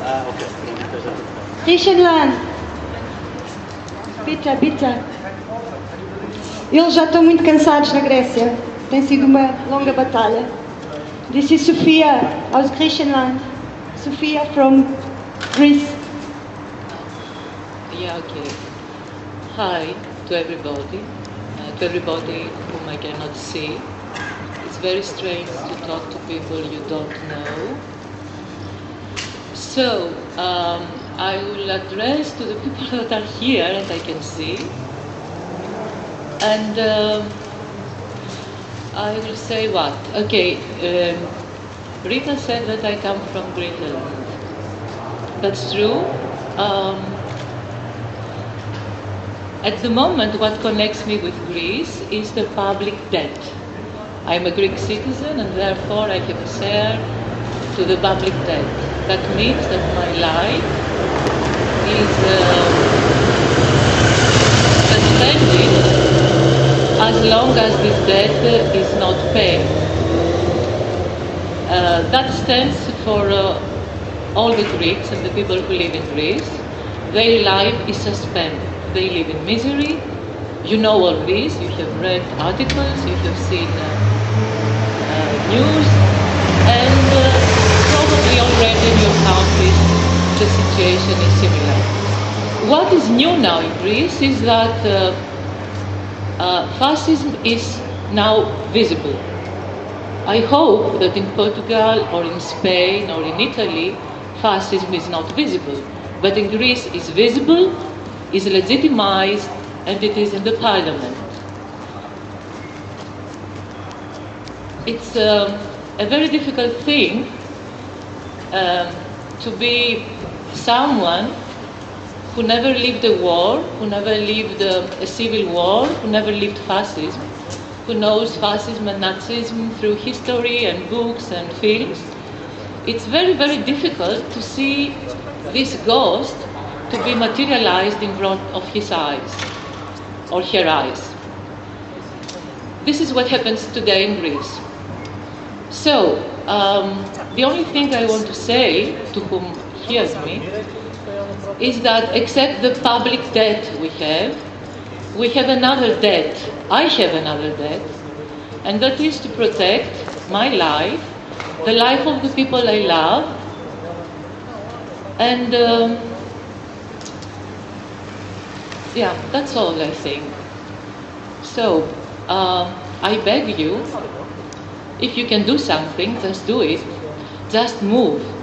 Ah, ok. Griechenland. Bitte, bitte. Eles já estão muito cansados na Grécia. Tem sido uma longa batalha. This is Sofia aus Griechenland. Sofia from Greece. Yeah, okay. Hi to everybody, uh, to everybody whom I cannot see. It's very strange to talk to people you don't know. So, um, I will address to the people that are here and I can see. And um, I will say what? Okay, um, Rita said that I come from Greenland. That's true. Um, at the moment, what connects me with Greece is the public debt. I'm a Greek citizen and therefore I have a share to the public debt. That means that my life is uh, suspended as long as this debt is not paid. Uh, that stands for uh, all the Greeks and the people who live in Greece. Their life is suspended. They live in misery. You know all this. You have read articles. You have seen uh, uh, news, and uh, probably already in your countries the situation is similar. What is new now in Greece is that uh, uh, fascism is now visible. I hope that in Portugal or in Spain or in Italy, fascism is not visible. But in Greece, it's visible, is legitimized, and it is in the parliament. It's um, a very difficult thing um, to be someone who never lived a war, who never lived a, a civil war, who never lived fascism, who knows fascism and Nazism through history and books and films. It's very, very difficult to see this ghost to be materialized in front of his eyes or her eyes. This is what happens today in Greece. So, um, the only thing I want to say to whom hears me is that except the public debt we have, we have another debt. I have another debt, and that is to protect my life, the life of the people I love, and um, yeah, that's all I think. So, uh, I beg you, if you can do something, just do it. Just move.